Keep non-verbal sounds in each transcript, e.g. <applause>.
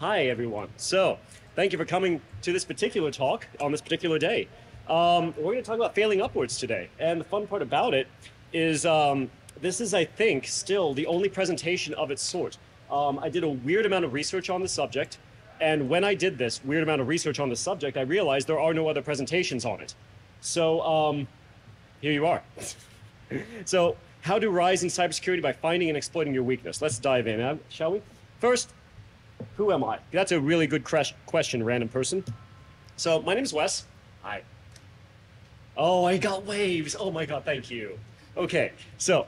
Hi, everyone. So, thank you for coming to this particular talk on this particular day. Um, we're going to talk about failing upwards today. And the fun part about it is um, this is, I think, still the only presentation of its sort. Um, I did a weird amount of research on the subject. And when I did this weird amount of research on the subject, I realized there are no other presentations on it. So, um, here you are. <laughs> so, how to rise in cybersecurity by finding and exploiting your weakness? Let's dive in, uh, shall we? First, who am I? That's a really good question, random person. So, my name is Wes. Hi. Oh, I got waves. Oh my god, thank you. Okay, so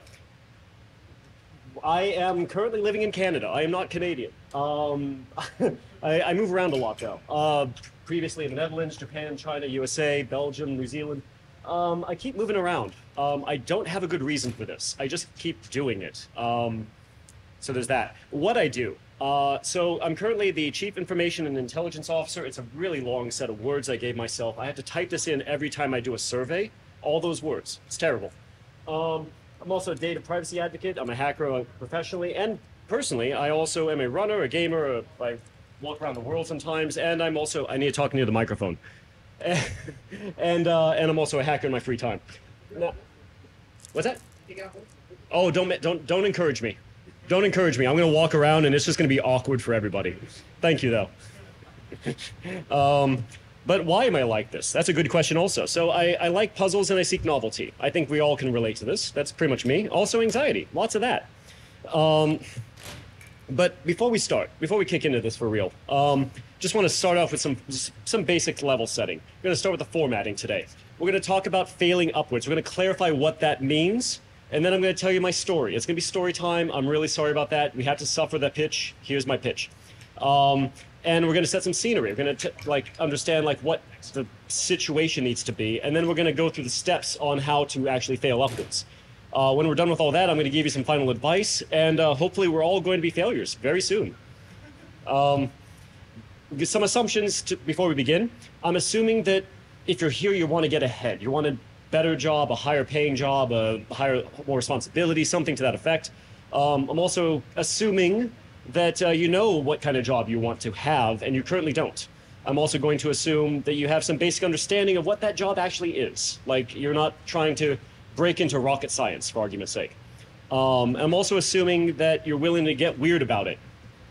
I am currently living in Canada. I am not Canadian. Um, <laughs> I, I move around a lot though. Uh, previously in the Netherlands, Japan, China, USA, Belgium, New Zealand. Um, I keep moving around. Um, I don't have a good reason for this. I just keep doing it. Um, so there's that. What I do. Uh, so I'm currently the Chief Information and Intelligence Officer. It's a really long set of words I gave myself. I have to type this in every time I do a survey. All those words. It's terrible. Um, I'm also a data privacy advocate. I'm a hacker uh, professionally and personally. I also am a runner, a gamer. A, I walk around the world sometimes, and I'm also. I need to talk near the microphone. <laughs> and uh, and I'm also a hacker in my free time. Now, what's that? Oh, don't don't don't encourage me. Don't encourage me. I'm going to walk around and it's just going to be awkward for everybody. Thank you, though. um, but why am I like this? That's a good question, also. So I, I like puzzles and I seek novelty. I think we all can relate to this. That's pretty much me. Also, anxiety. Lots of that. Um, but before we start, before we kick into this for real, um, just want to start off with some some basic level setting. We're going to start with the formatting today. We're going to talk about failing upwards. We're going to clarify what that means, and then I'm going to tell you my story. It's going to be story time. I'm really sorry about that. We had to suffer that pitch. Here's my pitch. Um, and we're going to set some scenery. We're going to like understand like what the situation needs to be, and then we're going to go through the steps on how to actually fail upwards. Uh, when we're done with all that, I'm going to give you some final advice, and uh, hopefully, we're all going to be failures very soon. Um, some assumptions to, before we begin. I'm assuming that if you're here, you want to get ahead. You want a better job, a higher paying job, a higher, more responsibility, something to that effect. Um, I'm also assuming that uh, you know what kind of job you want to have, and you currently don't. I'm also going to assume that you have some basic understanding of what that job actually is. Like, you're not trying to break into rocket science, for argument's sake. Um, I'm also assuming that you're willing to get weird about it,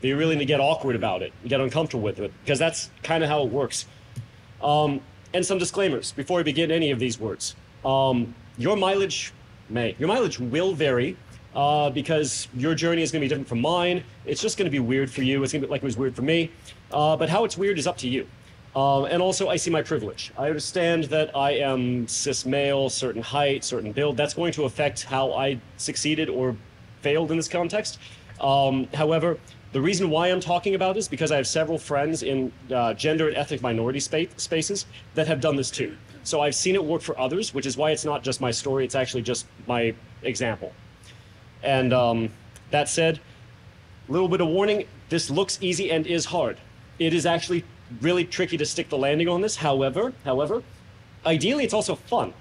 that you're willing to get awkward about it, get uncomfortable with it, because that's kind of how it works. Um, and some disclaimers before we begin any of these words. Um, your mileage may, your mileage will vary uh, because your journey is going to be different from mine. It's just going to be weird for you. It's going to be like it was weird for me. Uh, but how it's weird is up to you. Um, and also, I see my privilege. I understand that I am cis male, certain height, certain build. That's going to affect how I succeeded or failed in this context. Um, however, the reason why I'm talking about this because I have several friends in uh, gender and ethnic minority spa- spaces that have done this too. So I've seen it work for others, which is why it's not just my story, it's actually just my example. And um, that said, little bit of warning this looks easy and is hard. It is actually really tricky to stick the landing on this. However, however, ideally it's also fun.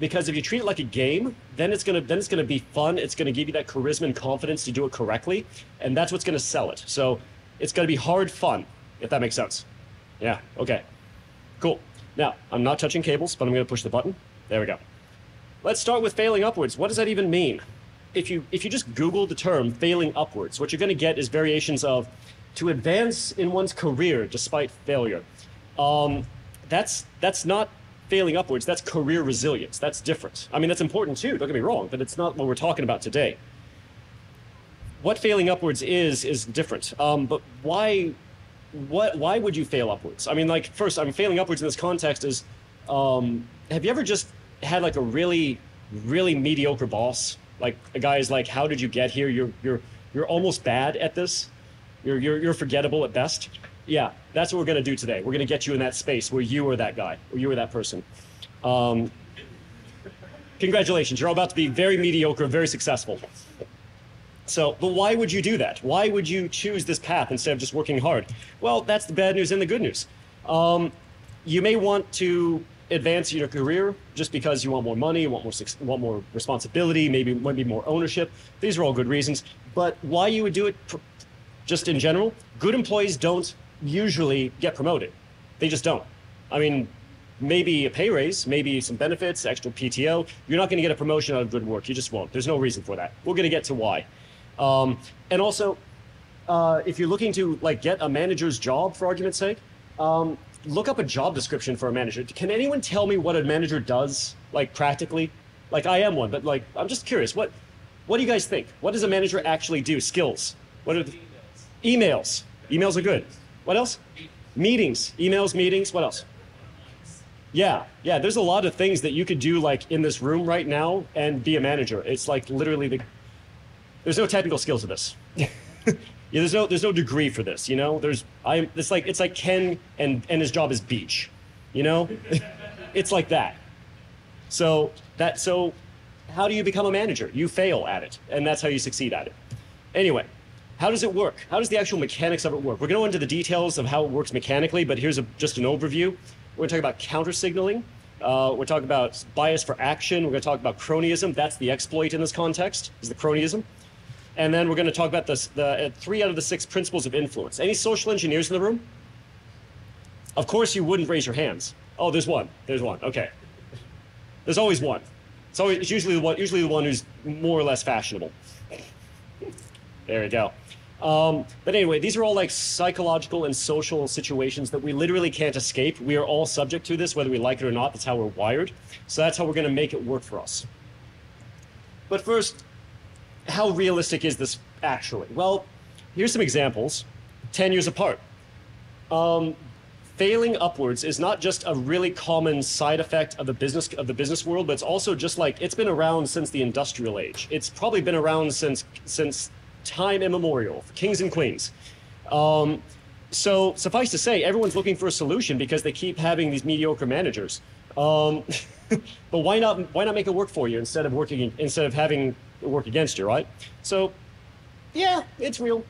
Because if you treat it like a game, then it's gonna then it's gonna be fun. It's gonna give you that charisma and confidence to do it correctly, and that's what's gonna sell it. So it's gonna be hard fun, if that makes sense. Yeah. Okay. Cool. Now I'm not touching cables, but I'm gonna push the button. There we go. Let's start with failing upwards. What does that even mean? If you if you just Google the term failing upwards, what you're gonna get is variations of to advance in one's career despite failure. Um, that's that's not failing upwards. That's career resilience. That's different. I mean, that's important too. Don't get me wrong, but it's not what we're talking about today. What failing upwards is is different. Um, but why? What? Why would you fail upwards? I mean, like first, I'm failing upwards in this context is. Um, have you ever just had like a really, really mediocre boss? Like a guy is like, "How did you get here? You're you're you're almost bad at this. You're you're you're forgettable at best." Yeah, that's what we're going to do today. We're going to get you in that space where you are that guy, or you are that person. Um, congratulations, you're all about to be very mediocre, very successful. So, but why would you do that? Why would you choose this path instead of just working hard? Well, that's the bad news and the good news. Um, you may want to advance your career just because you want more money, want more, want more responsibility, maybe maybe more ownership. These are all good reasons. But why you would do it just in general, good employees don't usually get promoted. They just don't. I mean, maybe a pay raise, maybe some benefits, extra PTO. You're not going to get a promotion out of good work. You just won't. There's no reason for that. We're going to get to why. Um, and also, uh, if you're looking to like get a manager's job, for argument's sake, um, look up a job description for a manager. Can anyone tell me what a manager does, like practically? Like I am one, but like I'm just curious. What what do you guys think? What does a manager actually do? Skills. What are the, emails? Emails are good. What else? Meetings. Emails, meetings. What else? Yeah, yeah. There's a lot of things that you could do like in this room right now and be a manager. It's like literally the. There's no technical skills to this. <laughs> yeah, there's no there's no degree for this. You know, there's I'm It's like it's like Ken and and his job is beach. You know, <laughs> it's like that. So that so, how do you become a manager? You fail at it, and that's how you succeed at it. Anyway, how does it work? How does the actual mechanics of it work? We're going to go into the details of how it works mechanically, but here's a, just an overview. We're going to talk about counter signaling. Uh, we're talking about bias for action. We're going to talk about cronyism. That's the exploit in this context, is the cronyism. And then we're going to talk about this, the uh, three out of the six principles of influence. Any social engineers in the room? Of course, you wouldn't raise your hands. Oh, there's one. There's one. Okay. There's always one. It's always it's usually the one usually the one who's more or less fashionable. There we go. Um, but anyway, these are all like psychological and social situations that we literally can't escape. We are all subject to this, whether we like it or not. That's how we're wired. So that's how we're going to make it work for us. But first, how realistic is this actually? Well, here's some examples 10 years apart. Um, failing upwards is not just a really common side effect of the business of the business world, but it's also just like it's been around since the industrial age. It's probably been around since since time immemorial, kings and queens. Um, so suffice to say, everyone's looking for a solution because they keep having these mediocre managers. Um, <laughs> but why not? Why not make it work for you instead of working instead of having work against you, right? So, yeah, it's real.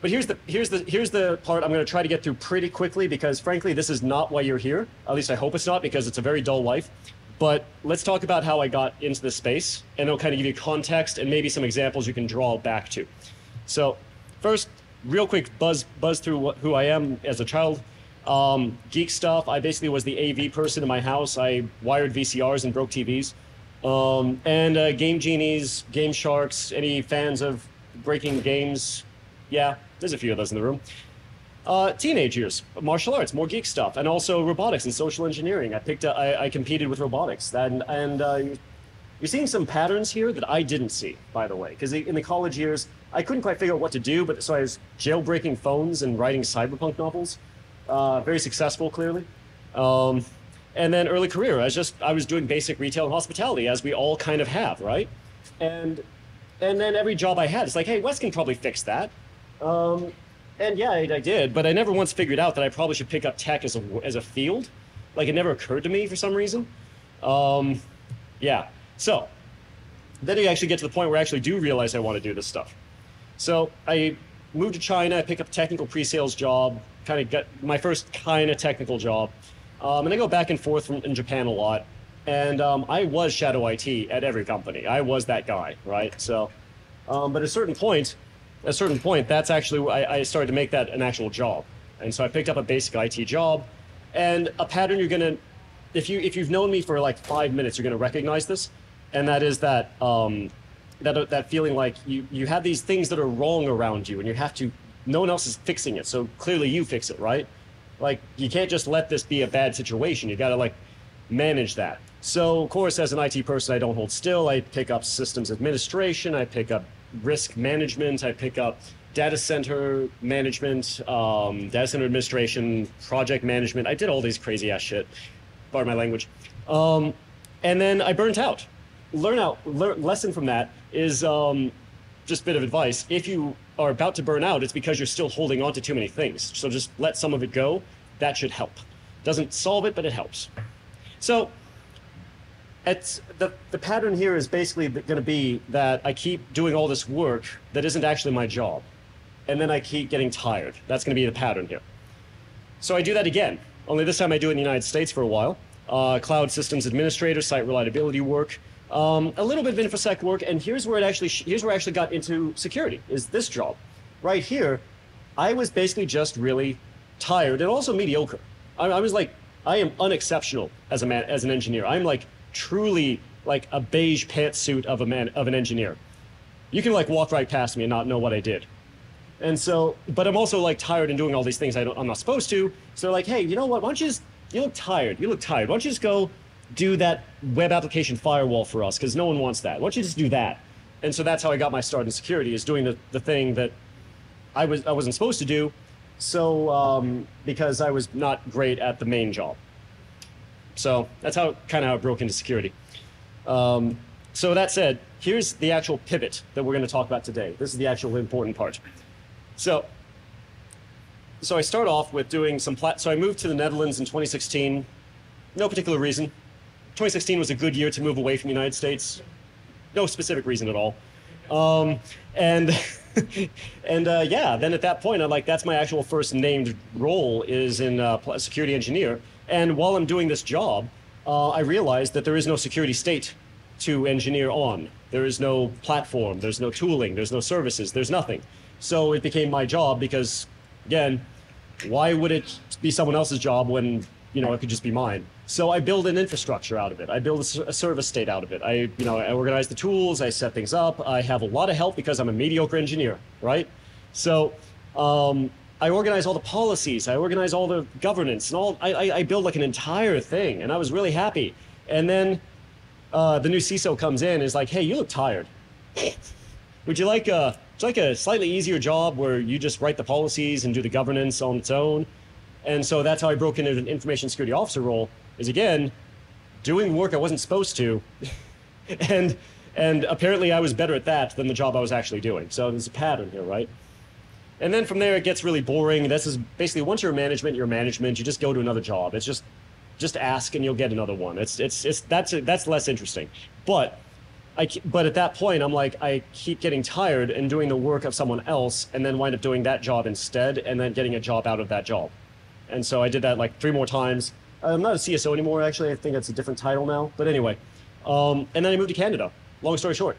But here's the here's the here's the part I'm going to try to get through pretty quickly because frankly, this is not why you're here. At least I hope it's not because it's a very dull life. But let's talk about how I got into this space, and it'll kind of give you context and maybe some examples you can draw back to. So, first, real quick buzz buzz through what, who I am as a child. Um, geek stuff. I basically was the AV person in my house. I wired VCRs and broke TVs. Um, and uh, Game Genies, Game Sharks. Any fans of breaking games? Yeah, there's a few of those in the room. Uh, teenage years, martial arts, more geek stuff, and also robotics and social engineering. I picked, up, I, I competed with robotics, and and uh, you're seeing some patterns here that I didn't see, by the way, because in the college years I couldn't quite figure out what to do, but so I was jailbreaking phones and writing cyberpunk novels, uh, very successful, clearly. Um, and then early career, I was just I was doing basic retail and hospitality, as we all kind of have, right? And and then every job I had, it's like, hey, Wes can probably fix that. Um, and yeah, I, I, did, but I never once figured out that I probably should pick up tech as a as a field. Like it never occurred to me for some reason. Um, yeah. So then I actually get to the point where I actually do realize I want to do this stuff. So I moved to China. I pick up a technical pre-sales job. Kind of got my first kind of technical job, um, and I go back and forth from, in Japan a lot. And um, I was shadow IT at every company. I was that guy, right? So, um, but at a certain point, at a certain point, that's actually I, I started to make that an actual job, and so I picked up a basic IT job, and a pattern you're gonna, if you if you've known me for like five minutes, you're gonna recognize this, and that is that um, that that feeling like you you have these things that are wrong around you, and you have to no one else is fixing it, so clearly you fix it, right? Like you can't just let this be a bad situation. You got to like manage that. So of course, as an IT person, I don't hold still. I pick up systems administration. I pick up risk management. I pick up data center management, um, data center administration, project management. I did all these crazy ass shit. Pardon my language. Um, and then I burnt out. Learn out. Learn, lesson from that is um, just a bit of advice. If you are about to burn out, it's because you're still holding on to too many things. So just let some of it go. That should help. Doesn't solve it, but it helps. So it's the, the pattern here is basically going to be that I keep doing all this work that isn't actually my job. And then I keep getting tired. That's going to be the pattern here. So I do that again, only this time I do it in the United States for a while. Uh, cloud systems administrator, site reliability work, um, a little bit of infosec work, and here's where it actually here's where I actually got into security. Is this job? right here, I was basically just really tired and also mediocre. I, I was like, I am unexceptional as a man, as an engineer. I'm like truly like a beige pantsuit of a man of an engineer. You can like walk right past me and not know what I did. And so, but I'm also like tired and doing all these things I don't, I'm not supposed to. So like, hey, you know what? Why don't you just, you look tired. You look tired. Why don't you just go do that web application firewall for us? Because no one wants that. Why don't you just do that? And so that's how I got my start in security is doing the, the thing that I was I wasn't supposed to do. So um, because I was not great at the main job. So that's how kind of how it broke into security. Um, so that said, here's the actual pivot that we're going to talk about today. This is the actual important part. So, so I start off with doing some plat. So I moved to the Netherlands in 2016. No particular reason. 2016 was a good year to move away from the United States. No specific reason at all. Um, and <laughs> and uh, yeah, then at that point, I'm like, that's my actual first named role is in uh, security engineer. And while I'm doing this job, uh, I realized that there is no security state to engineer on. There is no platform, there's no tooling, there's no services, there's nothing. So it became my job because, again, why would it be someone else's job when you know it could just be mine? So I build an infrastructure out of it. I build a, service state out of it. I you know I organize the tools. I set things up. I have a lot of help because I'm a mediocre engineer, right? So um, I organize all the policies. I organize all the governance and all. I, I, build like an entire thing, and I was really happy. And then uh, the new CISO comes in and is like, "Hey, you look tired. Would you like a it's like a slightly easier job where you just write the policies and do the governance on its own?" And so that's how I broke into an information security officer role. Is again doing work I wasn't supposed to, <laughs> and and apparently I was better at that than the job I was actually doing. So there's a pattern here, right? And then from there, it gets really boring. This is basically once you're management, you're management. You just go to another job. It's just just ask and you'll get another one. It's it's it's that's that's less interesting. But I but at that point, I'm like I keep getting tired and doing the work of someone else, and then wind up doing that job instead, and then getting a job out of that job. And so I did that like three more times. I'm not a CSO anymore. Actually, I think that's a different title now. But anyway, um, and then I moved to Canada. Long story short.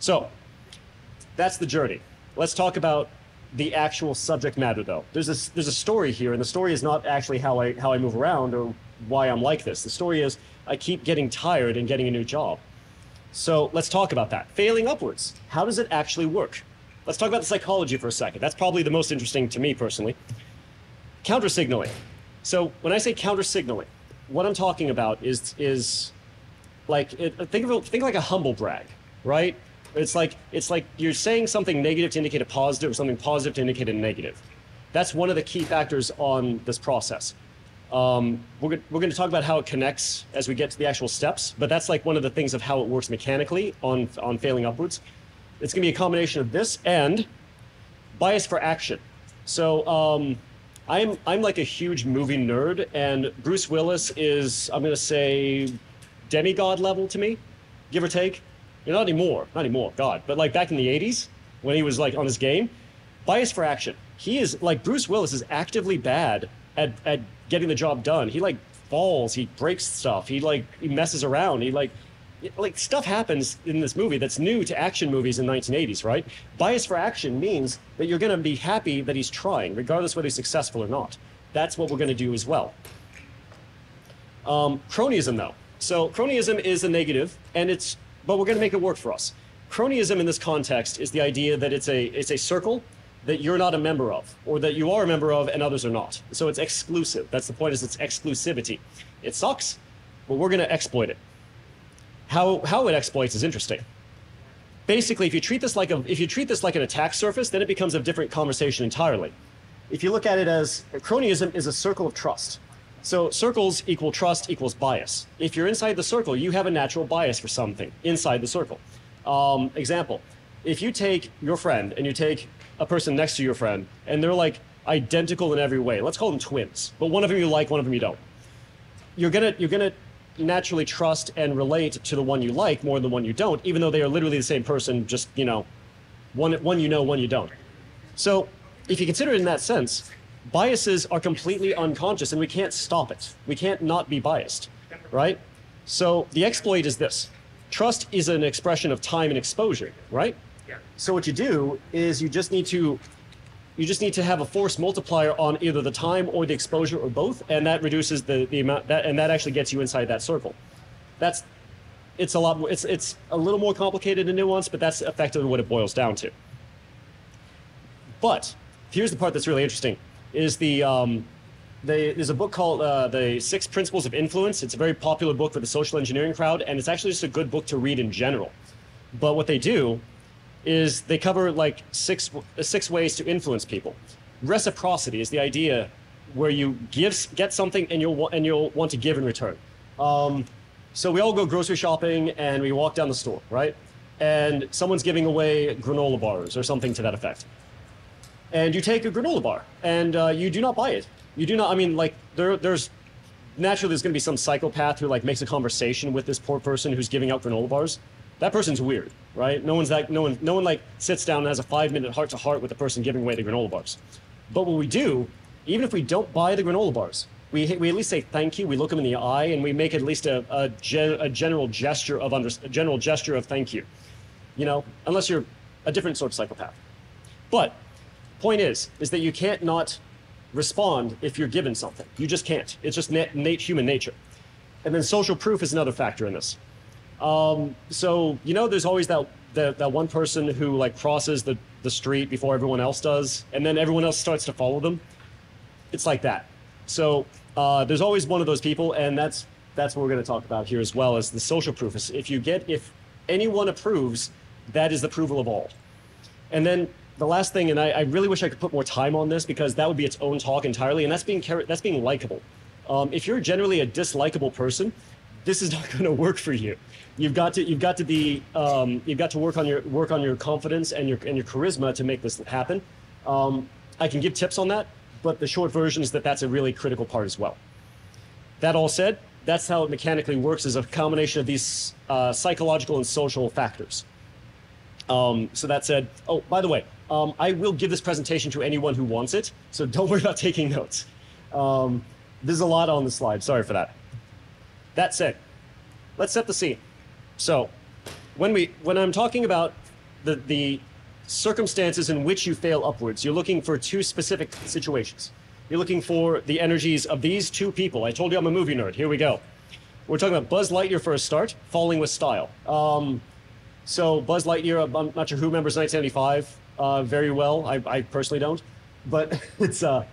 So that's the journey. Let's talk about the actual subject matter, though. There's a, there's a story here, and the story is not actually how I, how I move around or why I'm like this. The story is I keep getting tired and getting a new job. So let's talk about that. Failing upwards. How does it actually work? Let's talk about the psychology for a second. That's probably the most interesting to me personally. Counter signaling. So when I say counter signaling, what I'm talking about is is like it, think of think like a humble brag, right? It's like it's like you're saying something negative to indicate a positive, or something positive to indicate a negative. That's one of the key factors on this process. Um, we're, we're going to talk about how it connects as we get to the actual steps, but that's like one of the things of how it works mechanically on, on failing upwards. It's going to be a combination of this and bias for action. So um, I'm, I'm like a huge movie nerd, and Bruce Willis is, I'm to say, demigod level to me, give or take not anymore, not anymore, God. But like back in the 80s, when he was like on his game, bias for action. He is like Bruce Willis is actively bad at, at getting the job done. He like falls, he breaks stuff, he like he messes around, he like like stuff happens in this movie that's new to action movies in the 1980s, right? Bias for action means that you're going to be happy that he's trying, regardless whether he's successful or not. That's what we're going to do as well. Um, cronyism, though. So cronyism is a negative, and it's but we're going to make it work for us. Cronyism in this context is the idea that it's a, it's a circle that you're not a member of, or that you are a member of and others are not. So it's exclusive. That's the point is it's exclusivity. It sucks, but we're going to exploit it. How, how it exploits is interesting. Basically, if you treat this like a, if you treat this like an attack surface, then it becomes a different conversation entirely. If you look at it as cronyism is a circle of trust. So circles equal trust equals bias. If you're inside the circle, you have a natural bias for something inside the circle. Um, example, if you take your friend and you take a person next to your friend and they're like identical in every way, let's call them twins, but one of them you like, one of them you don't. You're gonna, you're gonna naturally trust and relate to the one you like more than the one you don't, even though they are literally the same person, just, you know, one, one you know, one you don't. So if you consider it in that sense, biases are completely unconscious and we can't stop it. We can't not be biased, right? So the exploit is this. Trust is an expression of time and exposure, right? Yeah. So what you do is you just need to you just need to have a force multiplier on either the time or the exposure or both, and that reduces the, the amount that and that actually gets you inside that circle. That's it's a lot it's it's a little more complicated and nuanced, but that's effectively what it boils down to. But here's the part that's really interesting: is the um, they, there's a book called uh, The Six Principles of Influence. It's a very popular book for the social engineering crowd, and it's actually just a good book to read in general. But what they do is they cover like six six ways to influence people. Reciprocity is the idea where you give get something and you'll and you'll want to give in return. Um, so we all go grocery shopping and we walk down the store, right? And someone's giving away granola bars or something to that effect. And you take a granola bar and uh, you do not buy it. You do not. I mean, like there, there's naturally there's going to be some psychopath who like makes a conversation with this poor person who's giving out granola bars. That person's weird, right? No one's that. No one. No one like sits down and has a five minute heart to heart with the person giving away the granola bars. But what we do, even if we don't buy the granola bars, we we at least say thank you. We look them in the eye and we make at least a a, gen, a general gesture of under, a general gesture of thank you. You know, unless you're a different sort of psychopath. But point is, is that you can't not respond if you're given something. You just can't. It's just nat- nat- human nature. And then social proof is another factor in this. Um, so you know, there's always that, that that one person who like crosses the the street before everyone else does, and then everyone else starts to follow them. It's like that. So uh, there's always one of those people, and that's that's what we're going to talk about here as well as the social proof. Is if you get if anyone approves, that is the approval of all. And then the last thing, and I, I, really wish I could put more time on this because that would be its own talk entirely, and that's being that's being likable. Um, if you're generally a dislikable person, this is not <laughs> going to work for you. You've got to you've got to be um, you've got to work on your work on your confidence and your and your charisma to make this happen. Um, I can give tips on that, but the short version is that that's a really critical part as well. That all said, that's how it mechanically works is a combination of these uh, psychological and social factors. Um, so that said, oh, by the way, um, I will give this presentation to anyone who wants it, so <laughs> don't worry about taking notes. Um, there's a lot on the slide. Sorry for that. That said, let's set the scene. So, when we when I'm talking about the the circumstances in which you fail upwards, you're looking for two specific situations. You're looking for the energies of these two people. I told you I'm a movie nerd. Here we go. We're talking about Buzz Lightyear for a start, falling with style. Um, so Buzz Lightyear, I'm not sure who remembers 1975 uh, very well. I, I personally don't, but <laughs> it's uh,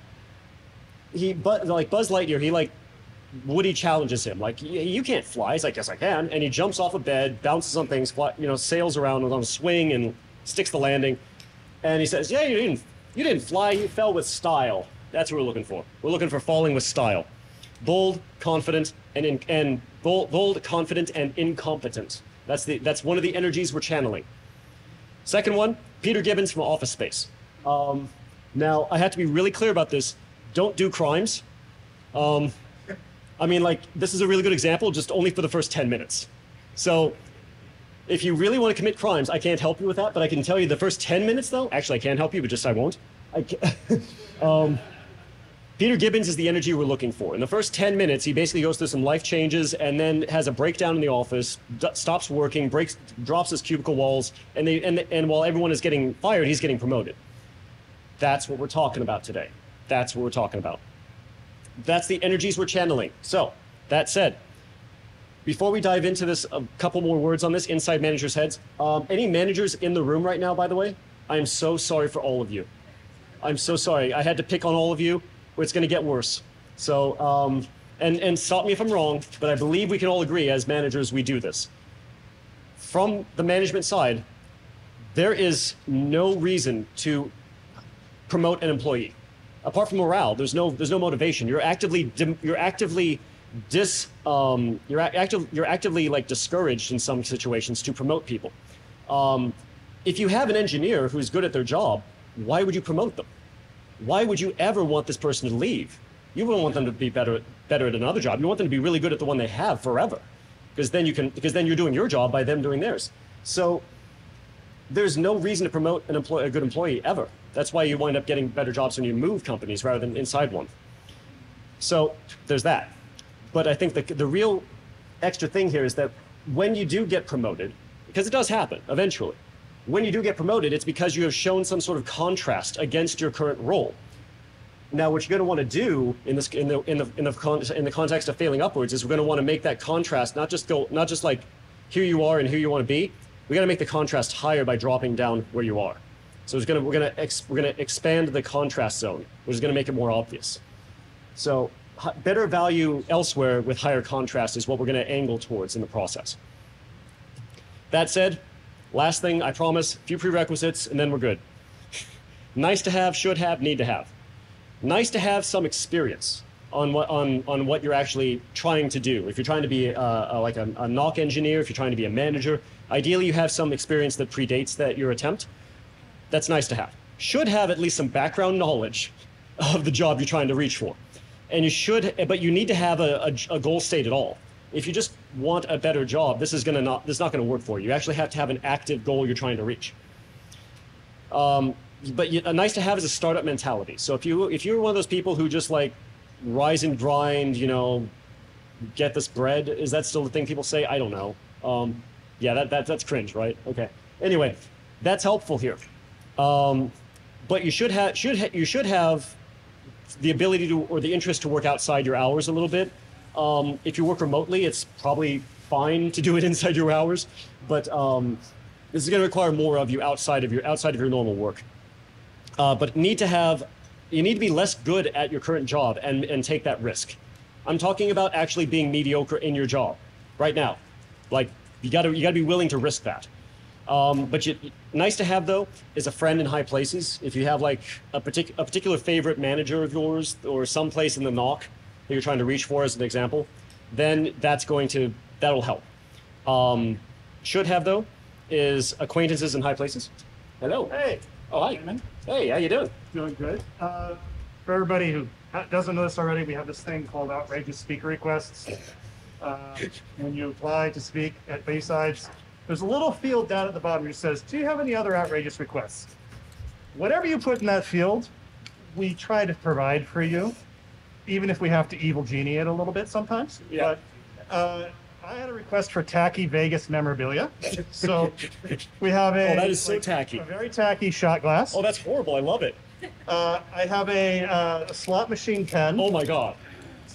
he but like Buzz Lightyear, he like Woody challenges him like you can't fly. He's like yes I can, and he jumps off a bed, bounces on things, fly, you know, sails around on a swing and sticks the landing, and he says yeah you didn't you didn't fly, you fell with style. That's what we're looking for. We're looking for falling with style, bold, confident, and in, and bold, bold, confident, and incompetent. That's the that's one of the energies we're channeling. Second one, Peter Gibbons from Office Space. Um, now, I have to be really clear about this. Don't do crimes. Um, I mean, like, this is a really good example, just only for the first 10 minutes. So, if you really want to commit crimes, I can't help you with that, but I can tell you the first 10 minutes, though, actually, I can't help you, but just I won't. I <laughs> um, Peter Gibbons is the energy we're looking for. In the first 10 minutes, he basically goes through some life changes and then has a breakdown in the office, stops working, breaks, drops his cubicle walls, and, they, and, and while everyone is getting fired, he's getting promoted. That's what we're talking about today. That's what we're talking about. That's the energies we're channeling. So, that said, before we dive into this, a couple more words on this inside managers' heads. Um, any managers in the room right now, by the way, I am so sorry for all of you. I'm so sorry. I had to pick on all of you it's going to get worse. So, um, and, and stop me if I'm wrong, but I believe we can all agree as managers we do this. From the management side, there is no reason to promote an employee. Apart from morale, there's no, there's no motivation. You're actively, you're actively dis, um, you're, active, you're actively like discouraged in some situations to promote people. Um, if you have an engineer who's good at their job, why would you promote them? why would you ever want this person to leave? You wouldn't want them to be better better at another job. You want them to be really good at the one they have forever, because then you can because then you're doing your job by them doing theirs. So there's no reason to promote an employee, a good employee ever. That's why you wind up getting better jobs when you move companies rather than inside one. So there's that. But I think the the real extra thing here is that when you do get promoted, because it does happen eventually, when you do get promoted, it's because you have shown some sort of contrast against your current role. Now, what you're going to want to do in this in the in the in the con- in the context of failing upwards is we're going to want to make that contrast not just go not just like here you are and here you want to be. We got to make the contrast higher by dropping down where you are. So to we're going to ex- we're to expand the contrast zone, which is going to make it more obvious. So better value elsewhere with higher contrast is what we're going to angle towards in the process. That said, last thing I promise, a few prerequisites, and then we're good. <laughs> nice to have, should have, need to have nice to have some experience on what on on what you're actually trying to do. If you're trying to be uh, a, like a, a NOC engineer, if you're trying to be a manager, ideally you have some experience that predates that your attempt. That's nice to have. Should have at least some background knowledge of the job you're trying to reach for, and you should, but you need to have a, a, a goal state at all. If you just want a better job, this is gonna not this is not gonna work for you. You actually have to have an active goal you're trying to reach. Um, but you, nice to have is a startup mentality. So if you if you're one of those people who just like rise and grind, you know, get this bread, is that still the thing people say? I don't know. Um, yeah, that, that that's cringe, right? Okay. Anyway, that's helpful here. Um, but you should have should ha- you should have the ability to or the interest to work outside your hours a little bit. Um, if you work remotely, it's probably fine to do it <laughs> inside your hours, but um, this is going to require more of you outside of your outside of your normal work. Uh, but need to have, you need to be less good at your current job and, and take that risk. I'm talking about actually being mediocre in your job right now. Like you got to you got to be willing to risk that. Um, but you, nice to have though is a friend in high places. If you have like a, partic- a particular favorite manager of yours or some place in the NOC that you're trying to reach for, as an example, then that's going to that'll help. Um, should have though is acquaintances in high places. Hello. Hey, Oh hi. Hey, how you doing? Doing good. Uh, for everybody who doesn't know this already, we have this thing called outrageous speaker requests. Uh, when you apply to speak at BSides, there's a little field down at the bottom which says, "Do you have any other outrageous requests?" Whatever you put in that field, we try to provide for you, even if we have to evil genie it a little bit sometimes. Yeah. But uh, I had a request for tacky Vegas memorabilia, <laughs> so we have a. Oh, that is so like, tacky. A very tacky shot glass. Oh, that's horrible. I love it. Uh, I have a, uh, a slot machine pen, Oh my god.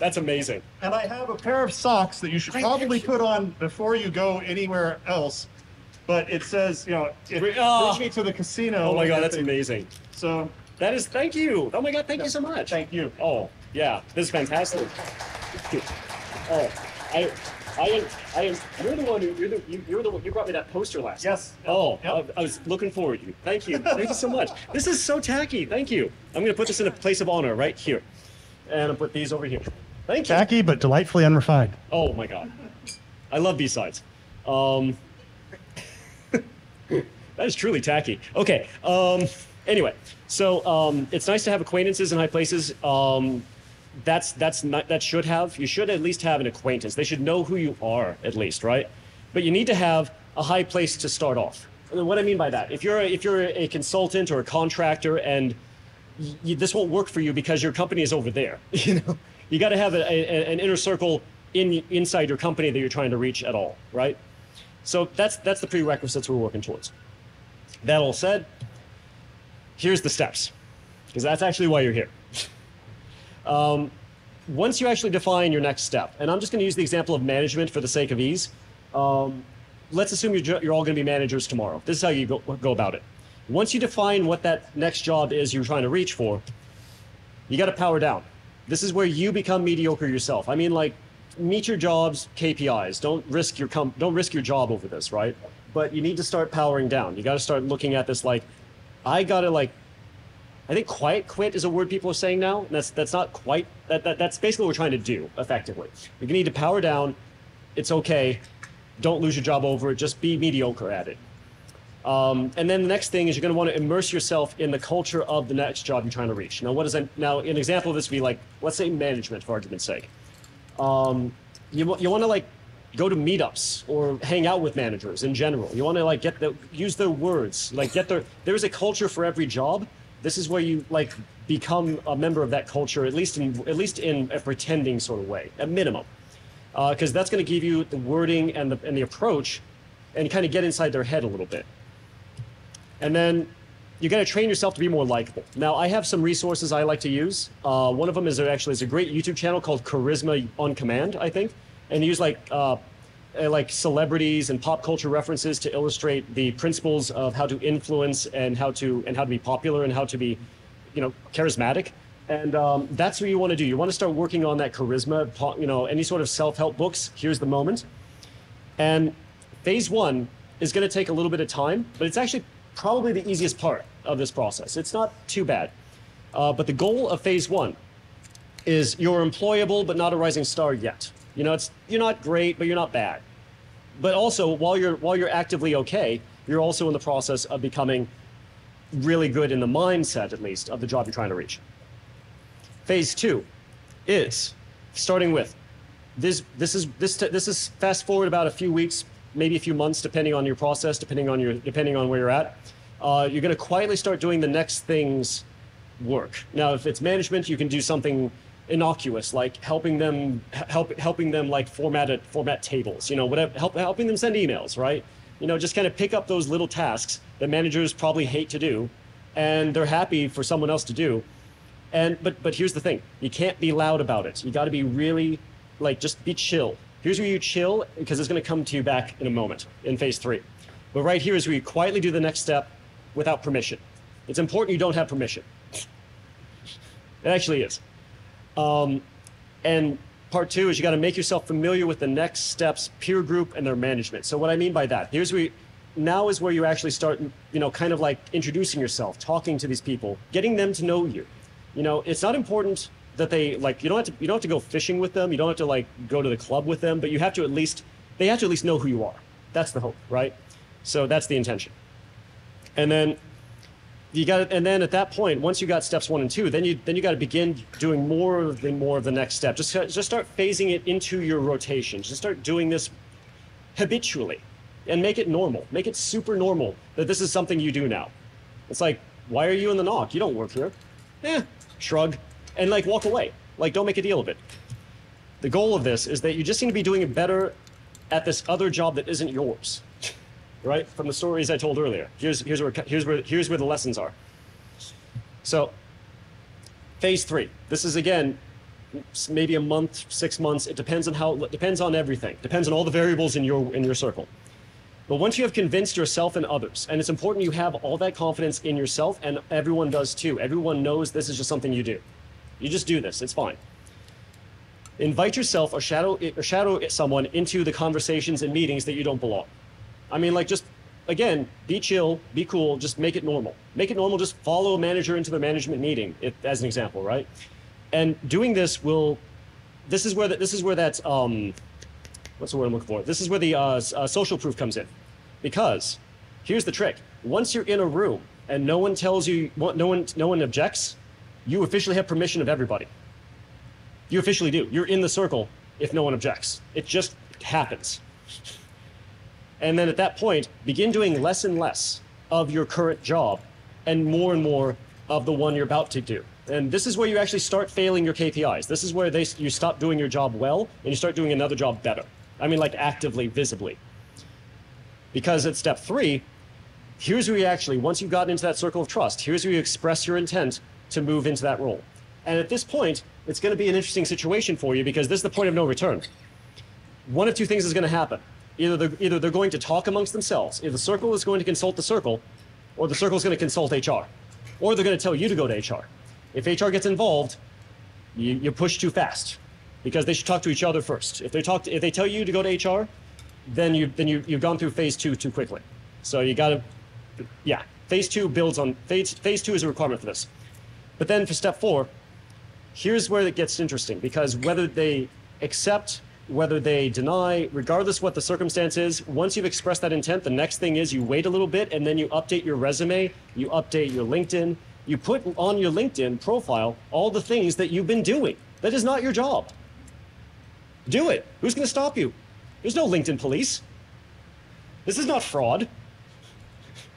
That's amazing. and I have a pair of socks that you should Great probably picture. put on before you go anywhere else. But it says, you know, it Re- brings ah. me to the casino. Oh my god, that's amazing. So, That is thank you. Oh my god, thank you so much. thank you. Oh, yeah. This is fantastic. Oh, I I am I am you're the one who you're the you, you're the one you brought me that poster last time. Yes. Oh, Yep. I, I was looking forward to you. Thank you. Thank you so much. This is so tacky. Thank you. I'm gonna put this in a place of honor right here. And I'll put these over here. Thank you. Tacky, but delightfully unrefined. Oh my god. I love BSides. Um, <laughs> that is truly tacky. Okay. Um, anyway, so um, it's nice to have acquaintances in high places. Um, that's that's not that should have you should at least have an acquaintance. They should know who you are at least, right? But you need to have a high place to start off. And What I mean by that, if you're a, if you're a consultant or a contractor and this won't work for you because your company is over there. <laughs> You know, you got to have a, a, an inner circle in inside your company that you're trying to reach at all, right? So that's that's the prerequisites we're working towards. That all said, here's the steps, because that's actually why you're here. <laughs> Um, once you actually define your next step, and I'm just going to use the example of management for the sake of ease. Um, let's assume you're, you're all going to be managers tomorrow. This is how you go, go about it. Once you define what that next job is you're trying to reach for, you got to power down. This is where you become mediocre yourself. I mean, like, meet your job's KPIs. Don't risk your don't risk your job over this, right? But you need to start powering down. You got to start looking at this like, I got to like I think quiet quit is a word people are saying now. That's that's not quite that, that that's basically what we're trying to do effectively. You need to power down. It's okay. Don't lose your job over it. Just be mediocre at it. Um, and then the next thing is you're going to want to immerse yourself in the culture of the next job you're trying to reach. Now, what does that? Now, an example of this would be like, let's say management, for argument's sake. Um, you you want to like go to meetups or hang out with managers in general. You want to like get the use their words, like get their. There is a culture for every job. This is where you like become a member of that culture, at least in at least in a pretending sort of way, at minimum, because that's going to give you the wording and the and the approach, and kind of get inside their head a little bit. And then you got to train yourself to be more likable. Now, I have some resources I like to use. Uh, one of them is actually is a great YouTube channel called Charisma on Command, I think, and use like uh, uh, like celebrities and pop culture references to illustrate the principles of how to influence and how to and how to be popular and how to be, you know, charismatic. And um, that's what you want to do. You want to start working on that charisma. You know, any sort of self-help books. Here's the moment. And phase one is going to take a little bit of time, but it's actually probably the easiest part of this process. It's not too bad. Uh, but the goal of phase one is you're employable, but not a rising star yet. You know, it's you're not great, but you're not bad. But also, while you're while you're actively okay, you're also in the process of becoming really good in the mindset, at least, of the job you're trying to reach. Phase two is starting with this. This is this this is fast forward about a few weeks, maybe a few months, depending on your process, depending on your depending on where you're at. Uh, you're going to quietly start doing the next things work. Now, if it's management, you can do something innocuous like helping them help helping them like format it, format tables. You know, whatever help, helping them send emails, right? You know, just kind of pick up those little tasks that managers probably hate to do, and they're happy for someone else to do. And but but here's the thing: you can't be loud about it. You got to be really like just be chill. Here's where you chill because it's going to come to you back in a moment in phase three. But right here is where you quietly do the next step without permission. It's important you don't have permission. It actually is. Um, and part two is you got to make yourself familiar with the next steps, peer group, and their management. So what I mean by that, here's where you, now is where you actually start, you know, kind of like introducing yourself, talking to these people, getting them to know you. You know, it's not important that they like you don't have to you don't have to go fishing with them, you don't have to like go to the club with them, but you have to at least they have to at least know who you are. That's the hope, right? So that's the intention. And then you got and then at that point once you got steps one and two then you then you got to begin doing more of the more of the next step. Just just start phasing it into your rotation just start doing this habitually and make it normal. Make it super normal that this is something you do now. It's like why are you in the NOC? You don't work here. Eh shrug and like walk away like don't make a deal of it the goal of this is that you just seem to be doing it better at this other job that isn't yours right? From the stories I told earlier. Here's, here's, where, here's, where, here's where the lessons are. So, phase three. This is again, maybe a month, six months. It depends on how. It depends on everything. Depends on all the variables in your in your circle. But once you have convinced yourself and others, and it's important you have all that confidence in yourself, and everyone does too. Everyone knows this is just something you do. You just do this. It's fine. Invite yourself or shadow or shadow someone into the conversations and meetings that you don't belong. I mean, like, just again, be chill, be cool, just make it normal. Make it normal. Just follow a manager into the management meeting, if, as an example, right? And doing this will, this is where the, this is where that's um, what's the word I'm looking for? This is where the uh, uh, social proof comes in, because here's the trick: once you're in a room and no one tells you, no one, no one objects, you officially have permission of everybody. You officially do. You're in the circle if no one objects. It just happens. And then at that point, begin doing less and less of your current job and more and more of the one you're about to do. And this is where you actually start failing your KPIs. This is where they, you stop doing your job well and you start doing another job better. I mean, like actively, visibly. Because at step three, here's where you actually, once you've gotten into that circle of trust, here's where you express your intent to move into that role. And at this point, it's going to be an interesting situation for you because this is the point of no return one of two things is going to happen. Either they're, either they're going to talk amongst themselves, either the circle is going to consult the circle, or the circle is going to consult HR, or they're going to tell you to go to HR. If HR gets involved, you, you push too fast because they should talk to each other first. If they talk, to, if they tell you to go to HR, then you then you you've gone through phase two too quickly. So you got to, yeah, phase two builds on phase phase two is a requirement for this. But then for step four, here's where it gets interesting because whether they accept, whether they deny, regardless what the circumstance is, once you've expressed that intent, the next thing is you wait a little bit and then you update your resume, you update your LinkedIn, you put on your LinkedIn profile all the things that you've been doing. That is not your job. Do it. Who's going to stop you? There's no LinkedIn police. This is not fraud.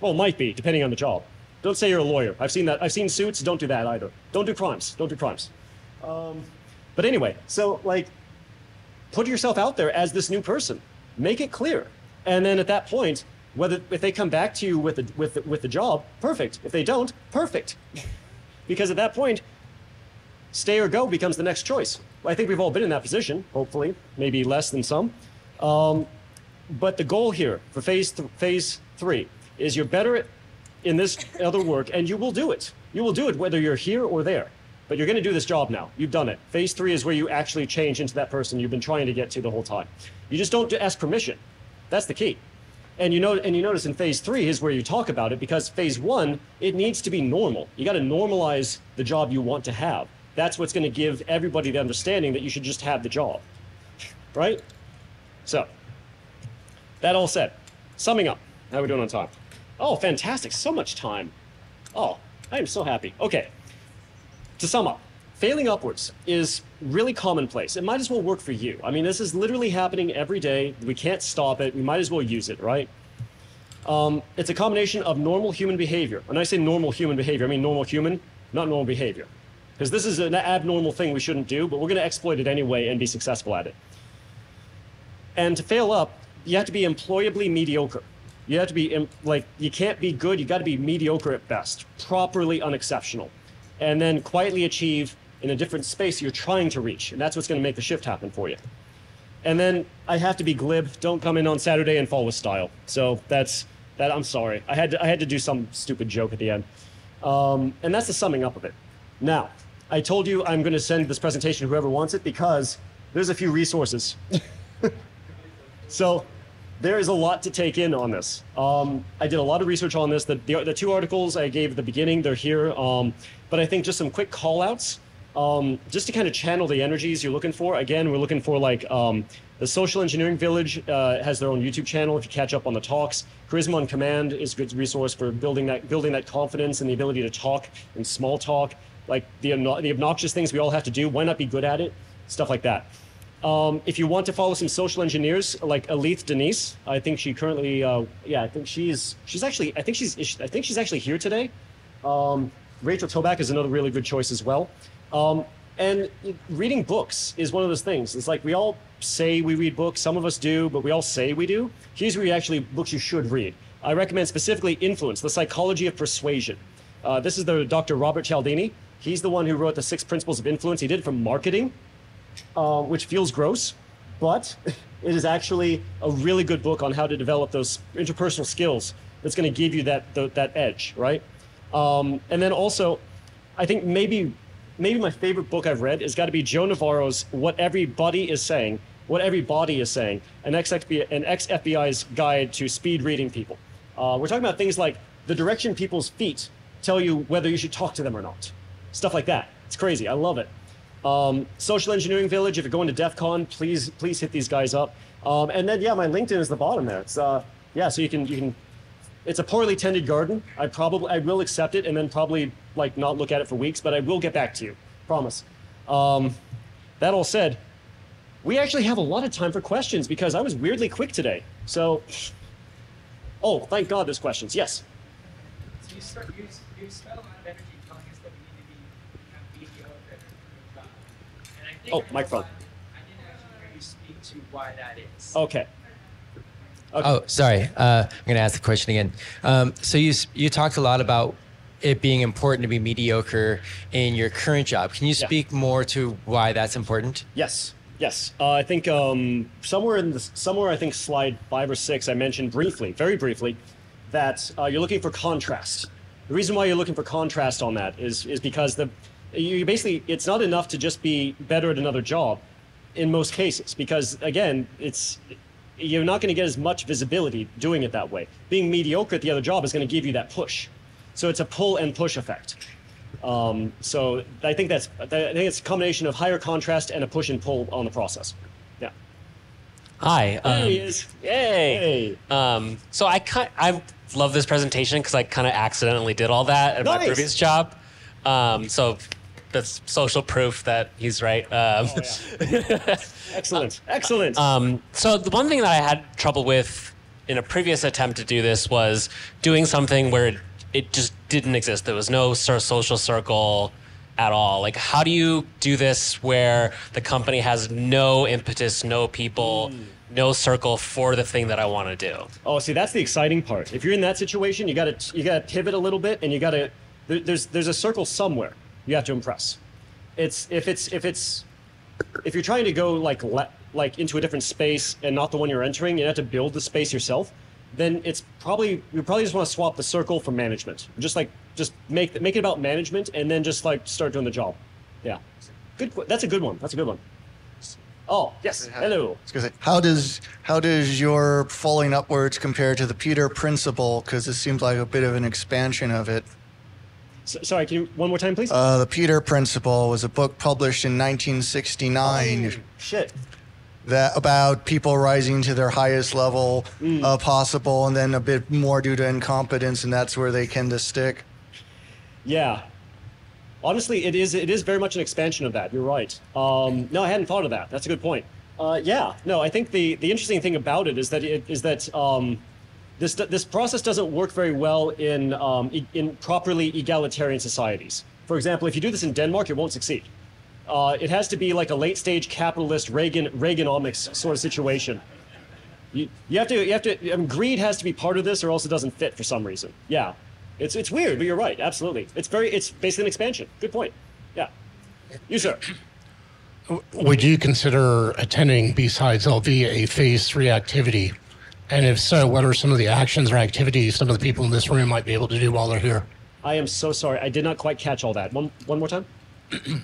Well, it might be, depending on the job. Don't say you're a lawyer. I've seen that. I've seen suits. Don't do that either. Don't do crimes. Don't do crimes. Um, but anyway, so like, put yourself out there as this new person. Make it clear. And then at that point, Whether if they come back to you with the with the, with the job, perfect. If they don't, perfect. <laughs> because at that point, stay or go becomes the next choice. I think we've all been in that position, hopefully, maybe less than some. Um, but the goal here for phase th- phase three is you're better in this other work, and you will do it. You will do it whether you're here or there. But you're going to do this job now. You've done it. Phase three is where you actually change into that person you've been trying to get to the whole time. You just don't ask permission. That's the key. And you know, and you notice in phase three is where you talk about it because phase one it needs to be normal. You got to normalize the job you want to have. That's what's going to give everybody the understanding that you should just have the job, right? So, that all said, summing up, how are we doing on time? Oh, fantastic! So much time. Oh, I am so happy. Okay, to sum up, failing upwards is really commonplace. It might as well work for you. I mean, this is literally happening every day. We can't stop it. We might as well use it, right? Um, it's a combination of normal human behavior. When I say normal human behavior, I mean normal human, not normal behavior. Because this is an abnormal thing we shouldn't do, but we're going to exploit it anyway and be successful at it. And to fail up, you have to be employably mediocre. You have to be like, you can't be good, you got to be mediocre at best, properly unexceptional. And then quietly achieve in a different space you're trying to reach. And that's what's going to make the shift happen for you. And then I have to be glib. Don't come in on Saturday and fall with style. So that's that. I'm sorry. I had to, I had to do some stupid joke at the end. Um, and that's the summing up of it. Now, I told you I'm going to send this presentation to whoever wants it because there's a few resources. <laughs> so there is a lot to take in on this. Um, I did a lot of research on this. The, the, the two articles I gave at the beginning, they're here. Um, but I think just some quick call outs um, just to kind of channel the energies you're looking for. Again, we're looking for like um, the Social Engineering Village uh, has their own YouTube channel. If you catch up on the talks, Charisma on Command is a good resource for building that building that confidence and the ability to talk and small talk. Like the the obnoxious things we all have to do. Why not be good at it? Stuff like that. Um, if you want to follow some social engineers like Alethe Denis, I think she currently, uh, yeah, I think she's she's actually, I think she's, I think she's actually here today. Um, Rachel Tobac is another really good choice as well. Um, and reading books is one of those things. It's like we all say we read books, some of us do, but we all say we do. Here's where you actually books you should read. I recommend specifically Influence, The Psychology of Persuasion. Uh, this is the Dr. Robert Cialdini. He's the one who wrote the Six Principles of Influence. He did it for marketing, uh, which feels gross, but <laughs> it is actually a really good book on how to develop those interpersonal skills. That's going to give you that the, that edge, right? Um, and then also, I think maybe maybe my favorite book I've read has got to be Joe Navarro's "What Everybody Is Saying." What everybody is saying, an an ex-FBI's guide to speed reading people. Uh, we're talking about things like the direction people's feet tell you whether you should talk to them or not. Stuff like that. It's crazy. I love it. Um, Social Engineering Village. If you're going to DEF CON, please please hit these guys up. Um, and then yeah, my LinkedIn is the bottom there. It's uh, yeah, so you can you can. It's a poorly tended garden. I probably I will accept it and then probably like not look at it for weeks, but I will get back to you. Promise. Um, that all said, we actually have a lot of time for questions because I was weirdly quick today. So, oh, thank God, there's questions. Yes. So you, start, you spent a lot of energy telling us that we need to be become mediocre. at our job. And I think Oh, I know microphone. why- I didn't actually hear you speak to why that is. Okay. Okay. Oh, sorry. Uh, I'm going to ask the question again. Um, so you you talked a lot about it being important to be mediocre in your current job. Can you Yeah. speak more to why that's important? Yes, yes. Uh, I think um, somewhere in the somewhere I think slide five or six I mentioned briefly, very briefly, that uh, you're looking for contrast. The reason why you're looking for contrast on that is is because the you basically it's not enough to just be better at another job, in most cases because again it's you're not going to get as much visibility doing it that way. Being mediocre at the other job is going to give you that push. So it's a pull and push effect. Um, so I think that's I think it's a combination of higher contrast and a push and pull on the process. Yeah. Hi. There Um, he is. Yay. Hey. Um, so I ki- I love this presentation because I kind of accidentally did all that at my previous job. Um, so that's social proof that he's right. Um, Excellent. <laughs> Excellent. um, so the one thing that I had trouble with in a previous attempt to do this was doing something where it, it just didn't exist. There was no sort of social circle. at all? Like, how do you do this where the company has no impetus, no people, no circle for the thing that I want to do? Oh, see, that's the exciting part. If you're in that situation, you got to you got to pivot a little bit, and you got to there, there's there's a circle somewhere you have to impress. It's if it's if it's if you're trying to go like le- like into a different space and not the one you're entering, you have to build the space yourself. Then it's probably you probably just want to swap the circle for management. Just like just make make it about management, and then just like start doing the job. Yeah, good. That's a good one. That's a good one. Oh yes, hello. I was gonna say, How does how does your falling upwards compare to the Peter Principle? Because it seems like a bit of an expansion of it. S sorry, can you one more time, please? Uh, the Peter Principle was a book published in 1969 Oh, shit. that about people rising to their highest level uh, possible, and then a bit more due to incompetence, and that's where they tend to stick. Yeah. Honestly, it is it is very much an expansion of that. You're right. Um, no, I hadn't thought of that. That's a good point. Uh, yeah. No, I think the the interesting thing about it is that it is that um, this this process doesn't work very well in um, in properly egalitarian societies. For example, if you do this in Denmark, it won't succeed. Uh, it has to be like a late stage capitalist Reagan Reaganomics sort of situation. You, you have to you have to I mean, greed has to be part of this, or else it doesn't fit for some reason. Yeah, it's it's weird, but you're right. Absolutely, it's very it's basically an expansion. Good point. Yeah, you sir. Would you consider attending BSides LV a phase three activity? And if so, what are some of the actions or activities some of the people in this room might be able to do while they're here? I am so sorry. I did not quite catch all that. One one more time. <clears throat>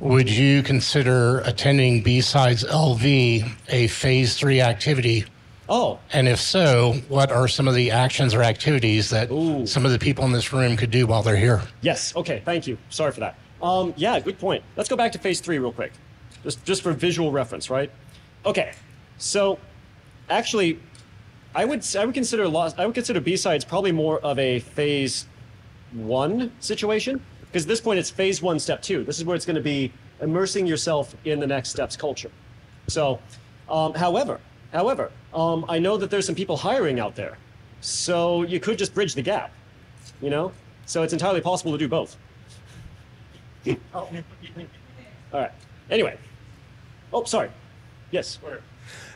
Would you consider attending BSides LV a phase three activity? Oh, And if so, what are some of the actions or activities that Ooh. some of the people in this room could do while they're here? yes. Okay. Thank you. Sorry for that. Um, yeah, good point. Let's go back to phase three real quick, just just for visual reference, right? Okay. So, actually, I would I would consider lost. I would consider BSides probably more of a phase one situation because at this point it's phase one, step two. This is where it's going to be immersing yourself in the next step's culture. So, um, however, however, um, I know that there's some people hiring out there, so you could just bridge the gap. You know, so it's entirely possible to do both. All right. Anyway. Oh, sorry. Yes.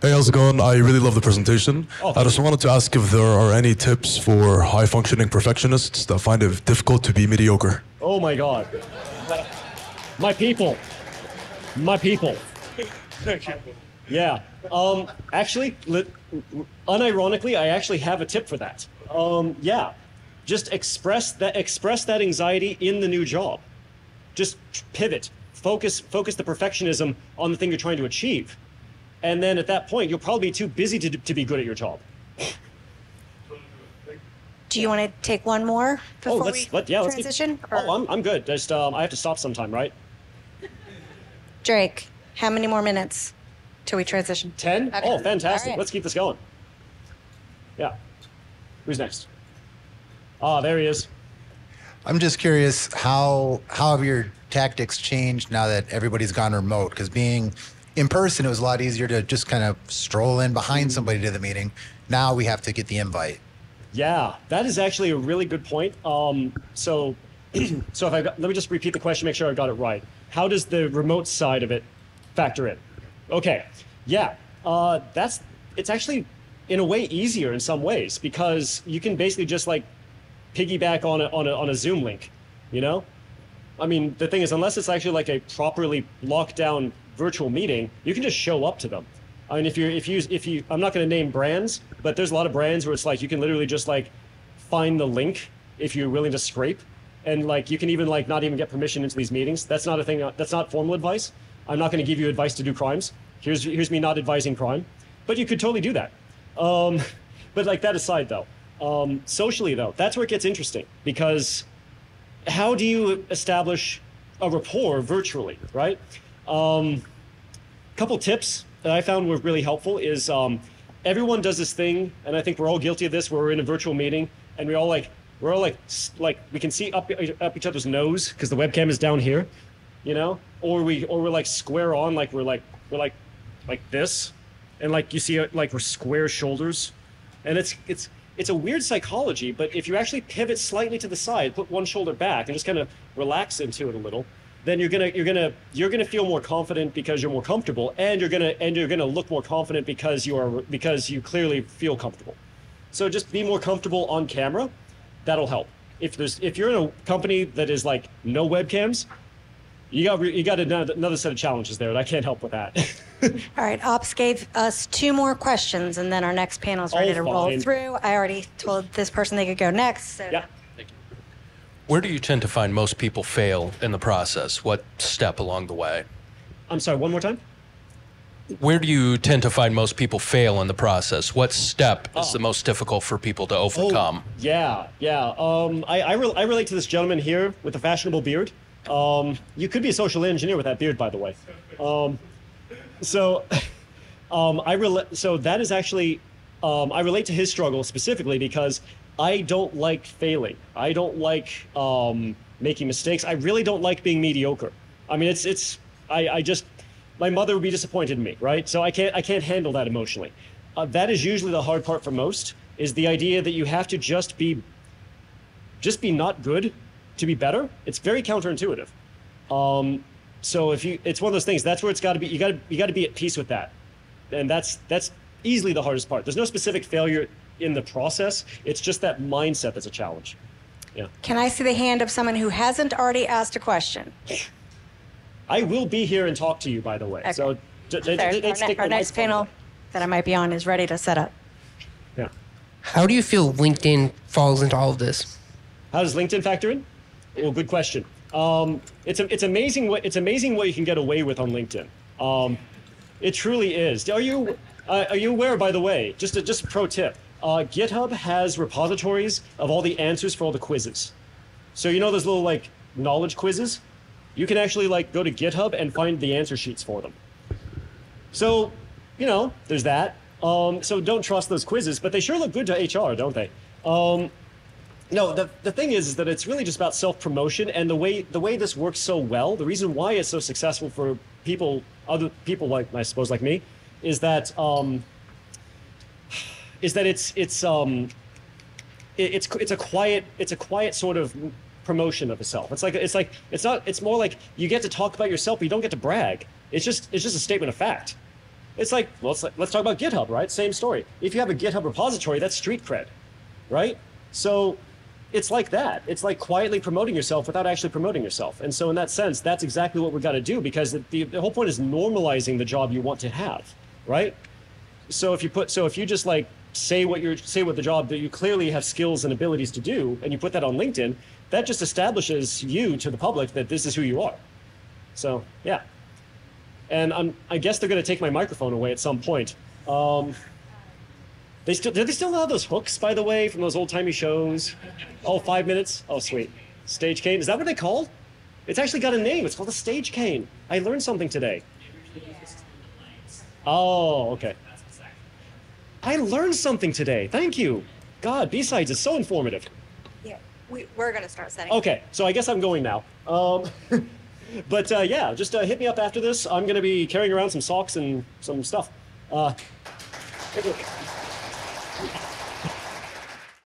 Hey, how's it going? I really love the presentation. Oh, I just wanted to ask if there are any tips for high functioning perfectionists that find it difficult to be mediocre. Oh my God. My people. My people. Yeah. Um, actually, unironically, I actually have a tip for that. Um, yeah. Just express that express that anxiety in the new job. Just pivot. Focus focus the perfectionism on the thing you're trying to achieve. And then at that point, you'll probably be too busy to, to be good at your job. Do you want to take one more Oh, before let's we let, yeah, let's keep- transition? Oh, I'm, I'm good. Just um, I have to stop sometime, right? Drake, how many more minutes till we transition? 10? Okay. Oh, fantastic. All right. Let's keep this going. Yeah. Who's next? Ah, there he is. I'm just curious how how have your tactics changed now that everybody's gone remote? Because being in person, it was a lot easier to just kind of stroll in behind somebody to the meeting. Now we have to get the invite. Yeah, that is actually a really good point. Um, so, <clears throat> so if I got, let me just repeat the question, make sure I got it right. How does the remote side of it factor in? Okay, yeah, uh, that's it's actually in a way easier in some ways because you can basically just like piggyback on a on a on a Zoom link, you know. I mean, the thing is, unless it's actually like a properly locked down virtual meeting, you can just show up to them. I mean, if you're if you if you, I'm not going to name brands, but there's a lot of brands where it's like you can literally just like find the link if you're willing to scrape, and like you can even like not even get permission into these meetings. That's not a thing. That's not formal advice. I'm not going to give you advice to do crimes. Here's here's me not advising crime, but you could totally do that. Um, but like that aside, though, um, socially though, that's where it gets interesting because how do you establish a rapport virtually, right? Um, couple tips that I found were really helpful is um, everyone does this thing, and I think we're all guilty of this. Where we're in a virtual meeting and we all like we're all like like we can see up up each other's nose because the webcam is down here, you know, or we or we're like square on, like we're like we're like like this, and like you see like we're square shoulders, and it's it's it's a weird psychology, but if you actually pivot slightly to the side, put one shoulder back, and just kind of relax into it a little, then you're gonna you're gonna you're gonna feel more confident because you're more comfortable, and you're gonna and you're gonna look more confident because you are because you clearly feel comfortable. So just be more comfortable on camera. That'll help. If there's if you're in a company that is like no webcams, you got you got another, another set of challenges there, and I can't help with that. <laughs> All right, Ops gave us two more questions, and then our next panel is oh, ready Oh, to roll through. I already told this person they could go next. So yeah. Where do you tend to find most people fail in the process? What step along the way? I'm sorry. One more time. Where do you tend to find most people fail in the process? What step is Oh. the most difficult for people to overcome? Yeah, yeah. Um, I I, re- I relate to this gentleman here with the fashionable beard. Um, you could be a social engineer with that beard, by the way. Um, so, <laughs> um, I relate. So that is actually, um, I relate to his struggle specifically because I don't like failing. I don't like um, making mistakes. I really don't like being mediocre. I mean, it's it's. I, I just, my mother would be disappointed in me, right? So I can't I can't handle that emotionally. Uh, that is usually the hard part for most. Is the idea that you have to just be just be not good to be better. It's very counterintuitive. Um, so if you, it's one of those things. That's where it's got to be. You got to you got to be at peace with that, and that's that's easily the hardest part. There's no specific failure in the process. It's just that mindset that's a challenge. Yeah. Can I see the hand of someone who hasn't already asked a question? I will be here and talk to you, by the way. So d- d- d- d- our, stick ne- our next panel that I might be on is ready to set up. Yeah. How do you feel LinkedIn falls into all of this? How does LinkedIn factor in? Well, good question. Um, it's it's amazing what it's amazing what you can get away with on LinkedIn. Um, it truly is. Are you uh, are you aware, by the way? Just a, just a pro tip. Uh, GitHub has repositories of all the answers for all the quizzes. So you know those little like knowledge quizzes. You can actually like go to GitHub and find the answer sheets for them. So, you know, there's that. Um, so don't trust those quizzes, but they sure look good to HR, don't they? Um, no, the, the thing is, is that it's really just about self promotion, and the way the way this works so well. The reason why it's so successful for people, other people like I suppose like me, is that um, is that it's it's um, it, it's it's a quiet it's a quiet sort of promotion of yourself. It's like it's like it's not it's more like you get to talk about yourself, but you don't get to brag. It's just it's just a statement of fact. It's like well, let's let's talk about GitHub, right? Same story. If you have a GitHub repository, that's street cred, right? So it's like that. It's like quietly promoting yourself without actually promoting yourself. And so in that sense, that's exactly what we've got to do because the, the whole point is normalizing the job you want to have, right? So if you put so if you just like say what you're say what the job that you clearly have skills and abilities to do and you put that on LinkedIn, that just establishes you to the public that this is who you are. So yeah. And I'm I guess they're gonna take my microphone away at some point. Um, they still do they still have those hooks, by the way, from those old timey shows? Oh, five minutes? Oh sweet. Stage cane. Is that what they called? It's actually got a name. It's called a stage cane. I learned something today. Oh, okay. I learned something today. Thank you. God, BSides is so informative. Yeah, we, we're going to start setting. Okay, so I guess I'm going now. Um, <laughs> but uh, yeah, just uh, hit me up after this. I'm going to be carrying around some socks and some stuff. Uh.